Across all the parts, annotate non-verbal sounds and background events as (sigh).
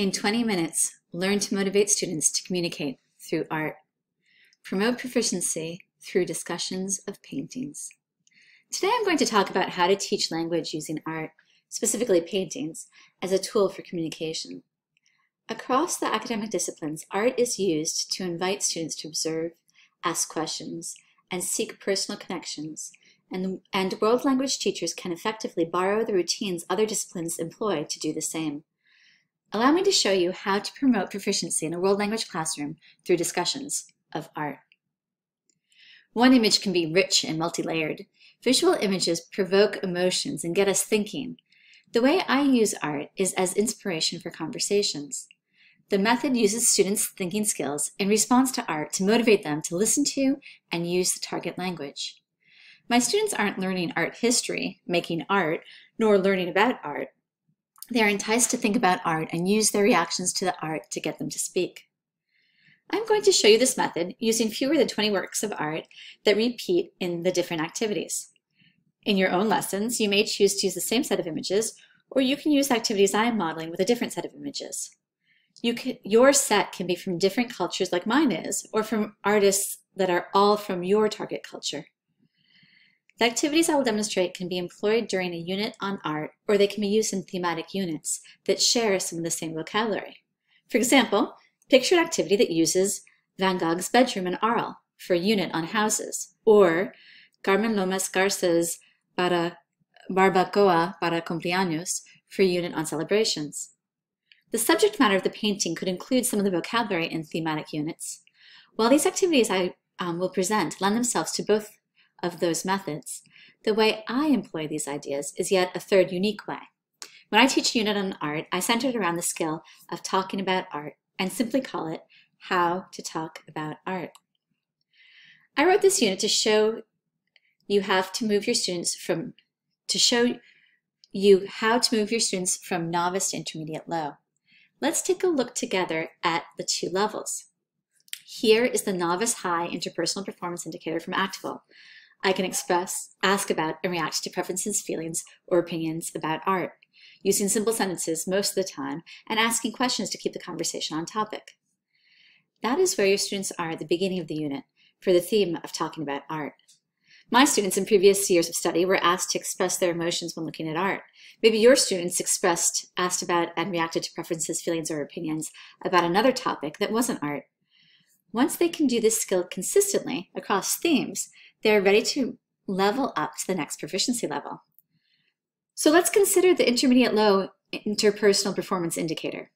In 20 minutes, learn to motivate students to communicate through art. Promote proficiency through discussions of paintings. Today I'm going to talk about how to teach language using art, specifically paintings, as a tool for communication. Across the academic disciplines, art is used to invite students to observe, ask questions, and seek personal connections, and, and world language teachers can effectively borrow the routines other disciplines employ to do the same. Allow me to show you how to promote proficiency in a world language classroom through discussions of art. One image can be rich and multi-layered. Visual images provoke emotions and get us thinking. The way I use art is as inspiration for conversations. The method uses students' thinking skills in response to art to motivate them to listen to and use the target language. My students aren't learning art history, making art, nor learning about art. They are enticed to think about art and use their reactions to the art to get them to speak. I'm going to show you this method using fewer than 20 works of art that repeat in the different activities. In your own lessons, you may choose to use the same set of images, or you can use the activities I am modeling with a different set of images. You can, your set can be from different cultures like mine is, or from artists that are all from your target culture. The activities I will demonstrate can be employed during a unit on art, or they can be used in thematic units that share some of the same vocabulary. For example, picture an activity that uses Van Gogh's bedroom in Arles for a unit on houses, or Carmen Lomas Garza's para Barbacoa para cumpleaños for a unit on celebrations. The subject matter of the painting could include some of the vocabulary in thematic units. While these activities I um, will present lend themselves to both of those methods, the way I employ these ideas is yet a third unique way. When I teach a unit on art, I center it around the skill of talking about art and simply call it How to Talk About Art. I wrote this unit to show you have to move your students from, to show you how to move your students from novice to intermediate low. Let's take a look together at the two levels. Here is the novice high interpersonal performance indicator from ACTFL. I can express, ask about, and react to preferences, feelings, or opinions about art, using simple sentences most of the time and asking questions to keep the conversation on topic. That is where your students are at the beginning of the unit for the theme of talking about art. My students in previous years of study were asked to express their emotions when looking at art. Maybe your students expressed, asked about, and reacted to preferences, feelings, or opinions about another topic that wasn't art. Once they can do this skill consistently across themes, they're ready to level up to the next proficiency level. So let's consider the intermediate low interpersonal performance indicator.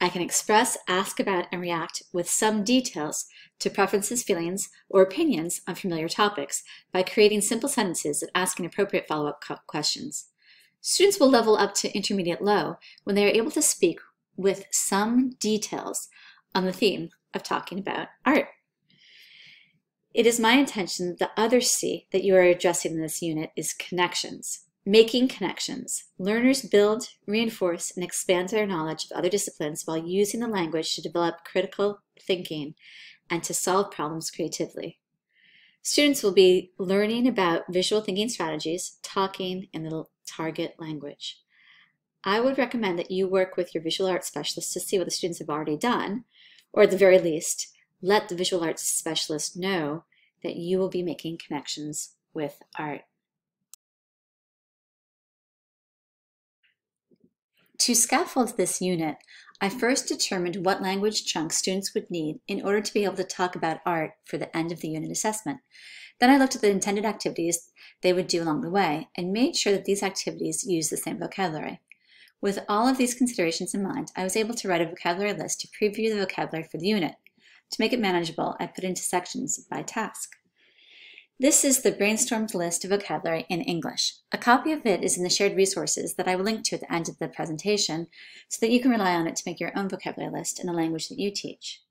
I can express, ask about, and react with some details to preferences, feelings, or opinions on familiar topics by creating simple sentences and asking appropriate follow-up questions. Students will level up to intermediate low when they are able to speak with some details on the theme of talking about art. It is my intention that the other C that you are addressing in this unit is connections. Making connections. Learners build, reinforce, and expand their knowledge of other disciplines while using the language to develop critical thinking and to solve problems creatively. Students will be learning about visual thinking strategies, talking in the target language. I would recommend that you work with your visual arts specialist to see what the students have already done, or at the very least, let the visual arts specialist know that you will be making connections with art. To scaffold this unit, I first determined what language chunks students would need in order to be able to talk about art for the end of the unit assessment. Then I looked at the intended activities they would do along the way and made sure that these activities use the same vocabulary. With all of these considerations in mind, I was able to write a vocabulary list to preview the vocabulary for the unit. To make it manageable, I put into sections by task. This is the brainstormed list of vocabulary in English. A copy of it is in the shared resources that I will link to at the end of the presentation so that you can rely on it to make your own vocabulary list in the language that you teach.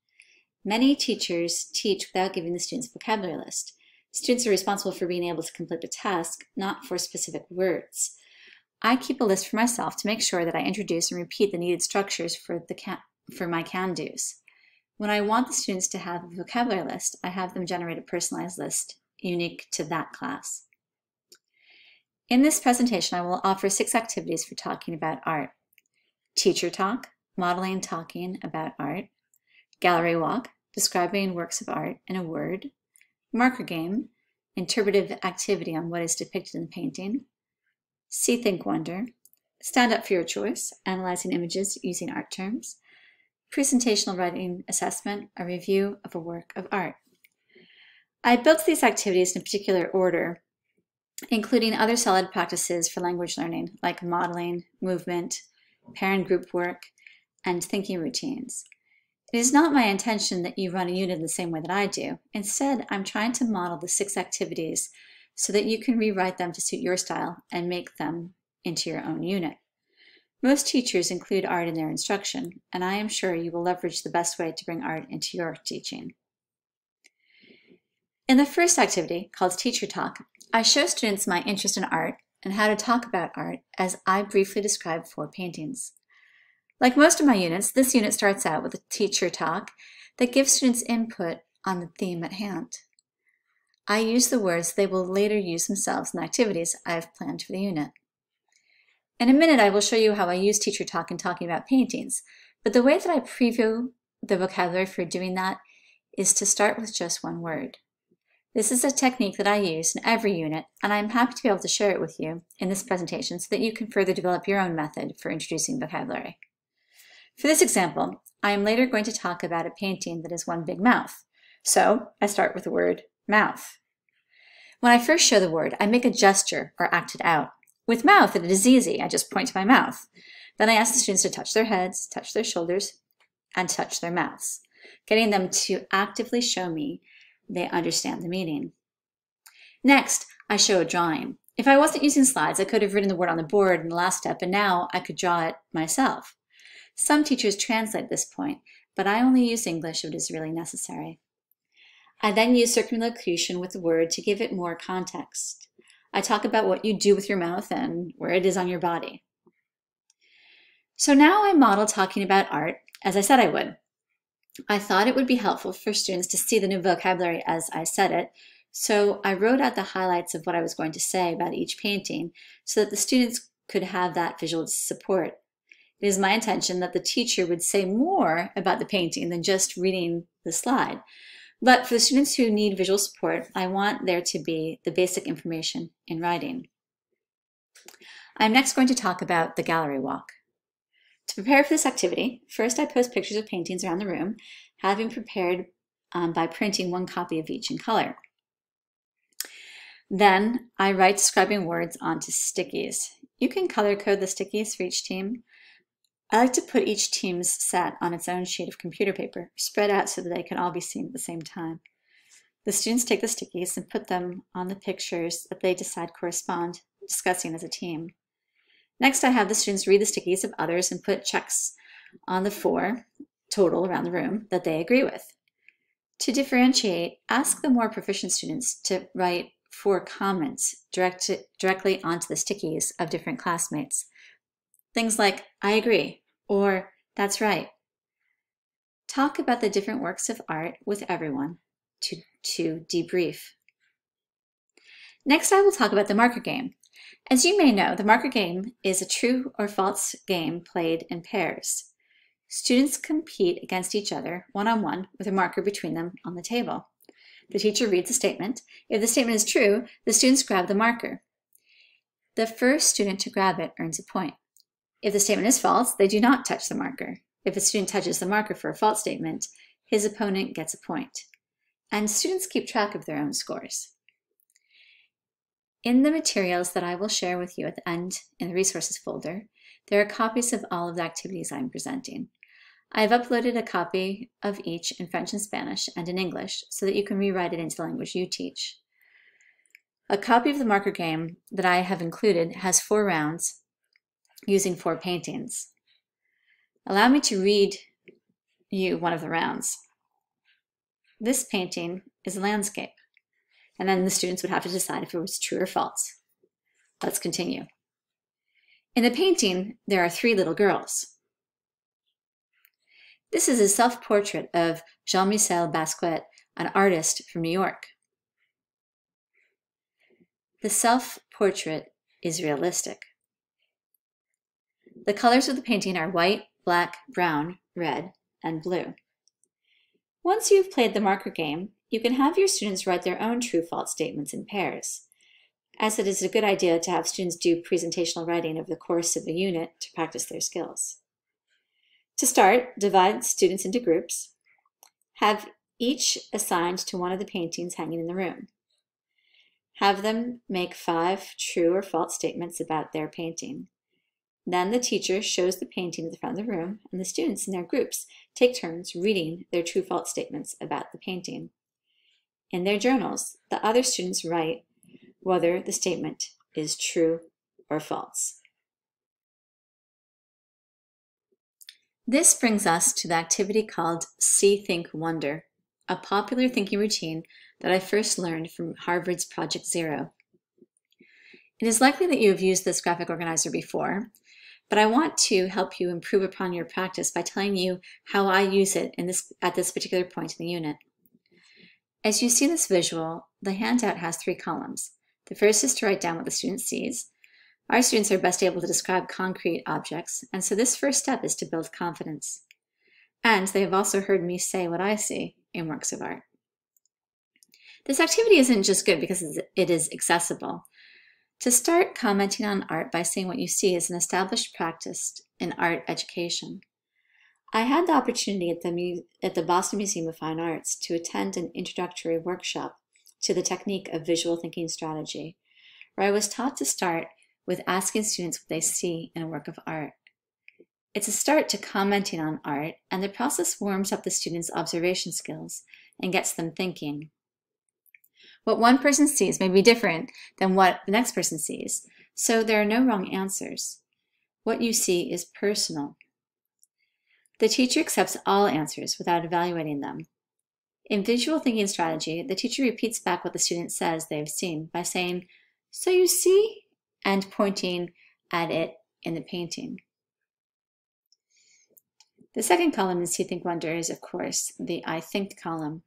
Many teachers teach without giving the students a vocabulary list. Students are responsible for being able to complete the task, not for specific words. I keep a list for myself to make sure that I introduce and repeat the needed structures for, the for my can-dos. When I want the students to have a vocabulary list, I have them generate a personalized list unique to that class. In this presentation, I will offer six activities for talking about art. Teacher talk, modeling, talking about art, gallery walk, describing works of art in a word, marker game, interpretive activity on what is depicted in the painting, see, think, wonder, stand up for your choice, analyzing images using art terms, presentational writing assessment, a review of a work of art. I built these activities in a particular order, including other solid practices for language learning, like modeling, movement, pair and group work, and thinking routines. It is not my intention that you run a unit the same way that I do. Instead, I'm trying to model the six activities so that you can rewrite them to suit your style and make them into your own unit. Most teachers include art in their instruction, and I am sure you will leverage the best way to bring art into your teaching. In the first activity, called Teacher Talk, I show students my interest in art and how to talk about art as I briefly describe four paintings. Like most of my units, this unit starts out with a teacher talk that gives students input on the theme at hand. I use the words they will later use themselves in activities I have planned for the unit. In a minute, I will show you how I use teacher talk in talking about paintings, but the way that I preview the vocabulary for doing that is to start with just one word. This is a technique that I use in every unit, and I'm happy to be able to share it with you in this presentation so that you can further develop your own method for introducing vocabulary. For this example, I am later going to talk about a painting that is one big mouth. So I start with the word mouth. When I first show the word, I make a gesture or act it out. With mouth, it is easy. I just point to my mouth. Then I ask the students to touch their heads, touch their shoulders, and touch their mouths, getting them to actively show me they understand the meaning. Next, I show a drawing. If I wasn't using slides, I could have written the word on the board in the last step, and now I could draw it myself. Some teachers translate this point, but I only use English if it is really necessary. I then use circumlocution with the word to give it more context. I talk about what you do with your mouth and where it is on your body. So now I model talking about art as I said I would. I thought it would be helpful for students to see the new vocabulary as I said it, so I wrote out the highlights of what I was going to say about each painting so that the students could have that visual support. It is my intention that the teacher would say more about the painting than just reading the slide. But for the students who need visual support, I want there to be the basic information in writing. I'm next going to talk about the gallery walk. To prepare for this activity, first I post pictures of paintings around the room, having prepared um, by printing one copy of each in color. Then I write describing words onto stickies. You can color code the stickies for each team. I like to put each team's set on its own sheet of computer paper, spread out so that they can all be seen at the same time. The students take the stickies and put them on the pictures that they decide correspond, discussing as a team. Next, I have the students read the stickies of others and put checks on the four total around the room that they agree with. To differentiate, ask the more proficient students to write four comments direct to, directly onto the stickies of different classmates. Things like, I agree, or that's right. Talk about the different works of art with everyone to, to debrief. Next, I will talk about the marker game. As you may know, the marker game is a true or false game played in pairs. Students compete against each other one-on-one -on -one with a marker between them on the table. The teacher reads a statement. If the statement is true, the students grab the marker. The first student to grab it earns a point. If the statement is false, they do not touch the marker. If a student touches the marker for a false statement, his opponent gets a point. And students keep track of their own scores. In the materials that I will share with you at the end in the resources folder, there are copies of all of the activities I'm presenting. I have uploaded a copy of each in French and Spanish and in English so that you can rewrite it into the language you teach. A copy of the marker game that I have included has four rounds using four paintings. Allow me to read you one of the rounds. This painting is a landscape and then the students would have to decide if it was true or false. Let's continue. In the painting, there are three little girls. This is a self-portrait of Jean-Michel Basquiat, an artist from New York. The self-portrait is realistic. The colors of the painting are white, black, brown, red, and blue. Once you've played the marker game, you can have your students write their own true-false statements in pairs, as it is a good idea to have students do presentational writing over the course of a unit to practice their skills. To start, divide students into groups. Have each assigned to one of the paintings hanging in the room. Have them make five true or false statements about their painting. Then the teacher shows the painting at the front of the room, and the students in their groups take turns reading their true-false statements about the painting. In their journals, the other students write whether the statement is true or false. This brings us to the activity called See, Think, Wonder, a popular thinking routine that I first learned from Harvard's Project Zero. It is likely that you have used this graphic organizer before, but I want to help you improve upon your practice by telling you how I use it in this, at this particular point in the unit. As you see this visual, the handout has three columns. The first is to write down what the student sees. Our students are best able to describe concrete objects, and so this first step is to build confidence. And they have also heard me say what I see in works of art. This activity isn't just good because it is accessible. To start commenting on art by saying what you see is an established practice in art education. I had the opportunity at the, at the Boston Museum of Fine Arts to attend an introductory workshop to the technique of visual thinking strategy, where I was taught to start with asking students what they see in a work of art. It's a start to commenting on art, and the process warms up the students' observation skills and gets them thinking. What one person sees may be different than what the next person sees, so there are no wrong answers. What you see is personal. The teacher accepts all answers without evaluating them. In visual thinking strategy, the teacher repeats back what the student says they've seen by saying, so you see, and pointing at it in the painting. The second column in See Think Wonder is, of course, the I Think column.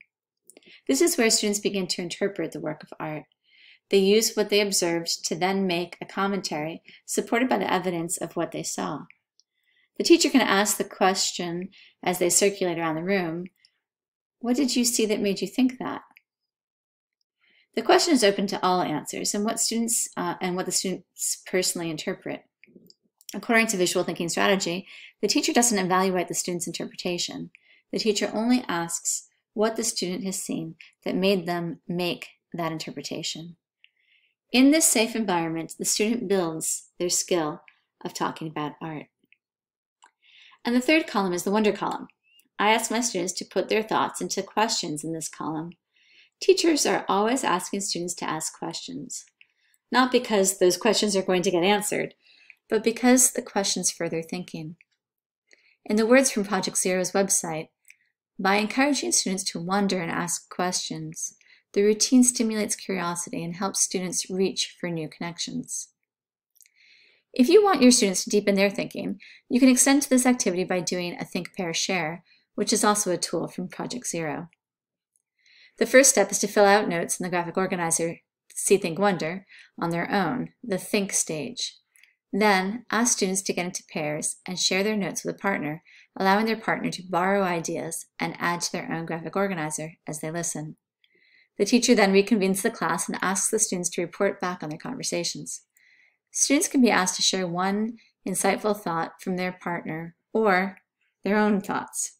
This is where students begin to interpret the work of art. They use what they observed to then make a commentary supported by the evidence of what they saw. The teacher can ask the question as they circulate around the room, what did you see that made you think that? The question is open to all answers and what students uh, and what the students personally interpret. According to visual thinking strategy, the teacher doesn't evaluate the student's interpretation. The teacher only asks what the student has seen that made them make that interpretation. In this safe environment, the student builds their skill of talking about art. And the third column is the wonder column. I ask my students to put their thoughts into questions in this column. Teachers are always asking students to ask questions, not because those questions are going to get answered, but because the questions further thinking. In the words from Project Zero's website, by encouraging students to wonder and ask questions, the routine stimulates curiosity and helps students reach for new connections. If you want your students to deepen their thinking, you can extend to this activity by doing a Think Pair Share, which is also a tool from Project Zero. The first step is to fill out notes in the graphic organizer See Think Wonder on their own, the Think stage. Then, ask students to get into pairs and share their notes with a partner, allowing their partner to borrow ideas and add to their own graphic organizer as they listen. The teacher then reconvenes the class and asks the students to report back on their conversations. Students can be asked to share one insightful thought from their partner or their own thoughts.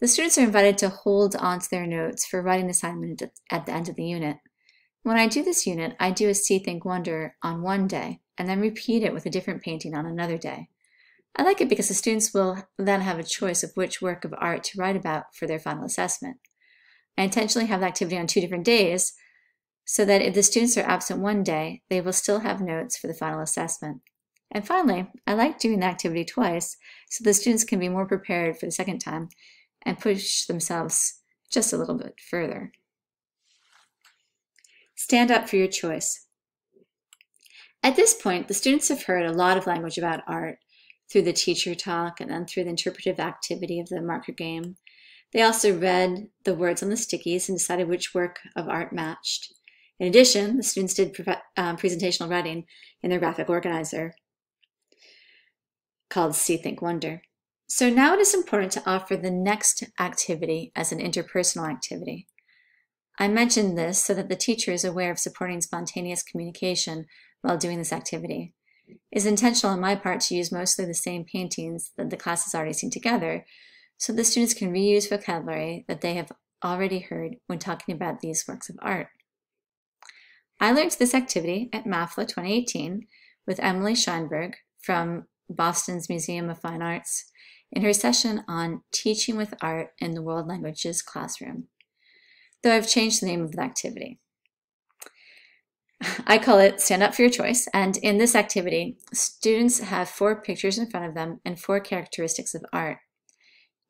The students are invited to hold on to their notes for writing assignment at the end of the unit. When I do this unit, I do a See, Think, Wonder on one day, and then repeat it with a different painting on another day. I like it because the students will then have a choice of which work of art to write about for their final assessment. I intentionally have the activity on two different days so that if the students are absent one day, they will still have notes for the final assessment. And finally, I like doing the activity twice so the students can be more prepared for the second time and push themselves just a little bit further. Stand up for your choice. At this point, the students have heard a lot of language about art through the teacher talk and then through the interpretive activity of the marker game. They also read the words on the stickies and decided which work of art matched. In addition, the students did um, presentational writing in their graphic organizer. called See Think Wonder. So now it is important to offer the next activity as an interpersonal activity. I mentioned this so that the teacher is aware of supporting spontaneous communication while doing this activity. Is intentional on my part to use mostly the same paintings that the class has already seen together, so the students can reuse vocabulary that they have already heard when talking about these works of art. I learned this activity at MAFLA 2018 with Emily Scheinberg from Boston's Museum of Fine Arts in her session on Teaching with Art in the World Languages Classroom, though I've changed the name of the activity. I call it Stand Up for Your Choice, and in this activity, students have four pictures in front of them and four characteristics of art.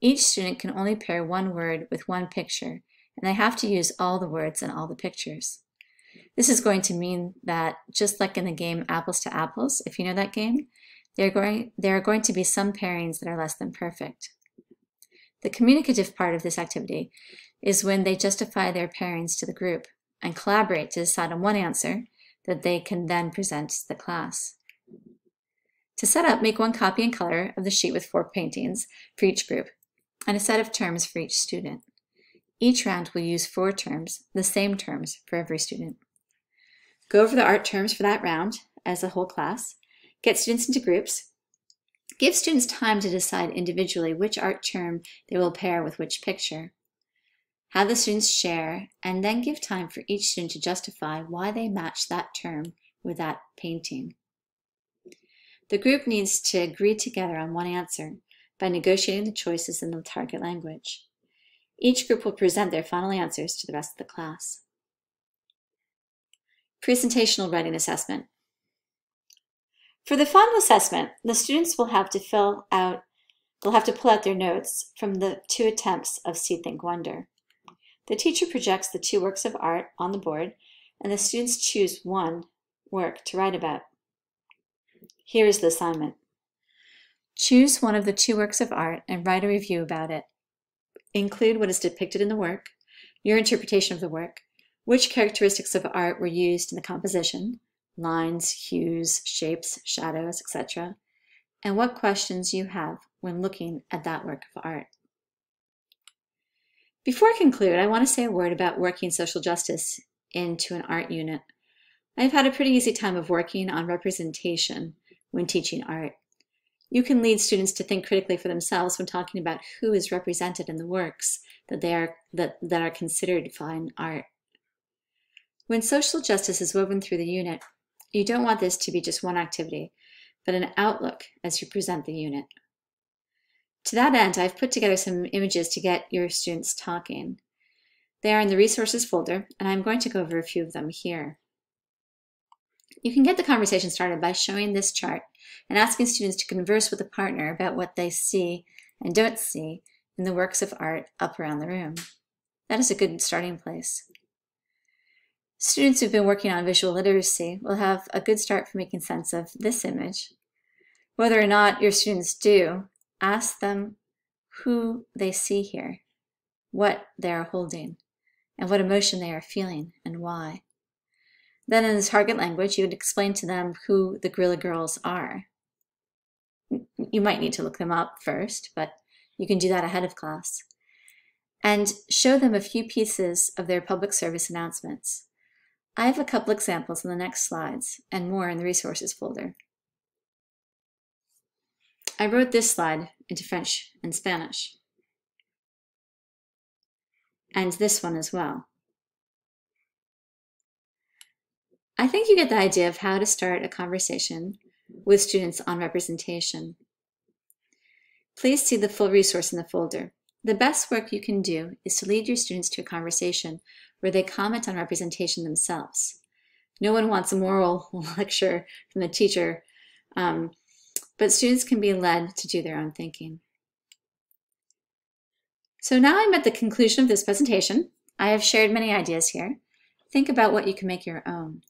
Each student can only pair one word with one picture, and they have to use all the words and all the pictures. This is going to mean that just like in the game Apples to Apples, if you know that game, there are going, there are going to be some pairings that are less than perfect. The communicative part of this activity is when they justify their pairings to the group and collaborate to decide on one answer that they can then present to the class. To set up, make one copy in color of the sheet with four paintings for each group and a set of terms for each student. Each round will use four terms, the same terms for every student. Go over the art terms for that round as a whole class, get students into groups, give students time to decide individually which art term they will pair with which picture. Have the students share and then give time for each student to justify why they match that term with that painting. The group needs to agree together on one answer by negotiating the choices in the target language. Each group will present their final answers to the rest of the class. Presentational Writing Assessment. For the final assessment, the students will have to fill out, they'll have to pull out their notes from the two attempts of See, Think, Wonder. The teacher projects the two works of art on the board, and the students choose one work to write about. Here is the assignment. Choose one of the two works of art and write a review about it. Include what is depicted in the work, your interpretation of the work, which characteristics of art were used in the composition, lines, hues, shapes, shadows, etc., and what questions you have when looking at that work of art. Before I conclude, I want to say a word about working social justice into an art unit. I've had a pretty easy time of working on representation when teaching art. You can lead students to think critically for themselves when talking about who is represented in the works that, they are, that, that are considered fine art. When social justice is woven through the unit, you don't want this to be just one activity, but an outlook as you present the unit. To that end, I've put together some images to get your students talking. They are in the resources folder, and I'm going to go over a few of them here. You can get the conversation started by showing this chart and asking students to converse with a partner about what they see and don't see in the works of art up around the room. That is a good starting place. Students who've been working on visual literacy will have a good start for making sense of this image. Whether or not your students do, ask them who they see here, what they are holding, and what emotion they are feeling and why. Then in the target language, you would explain to them who the Guerrilla Girls are. You might need to look them up first, but you can do that ahead of class. And show them a few pieces of their public service announcements. I have a couple examples in the next slides and more in the resources folder. I wrote this slide into French and Spanish. And this one as well. I think you get the idea of how to start a conversation with students on representation. Please see the full resource in the folder. The best work you can do is to lead your students to a conversation where they comment on representation themselves. No one wants a moral (laughs) lecture from the teacher, um, but students can be led to do their own thinking. So now I'm at the conclusion of this presentation. I have shared many ideas here. Think about what you can make your own.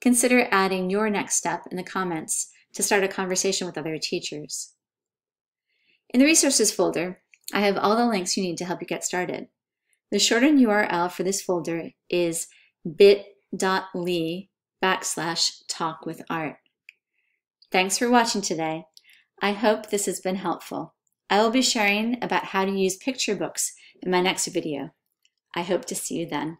Consider adding your next step in the comments to start a conversation with other teachers. In the resources folder, I have all the links you need to help you get started. The shortened URL for this folder is bit.ly backslash talk with art. Thanks for watching today. I hope this has been helpful. I will be sharing about how to use picture books in my next video. I hope to see you then.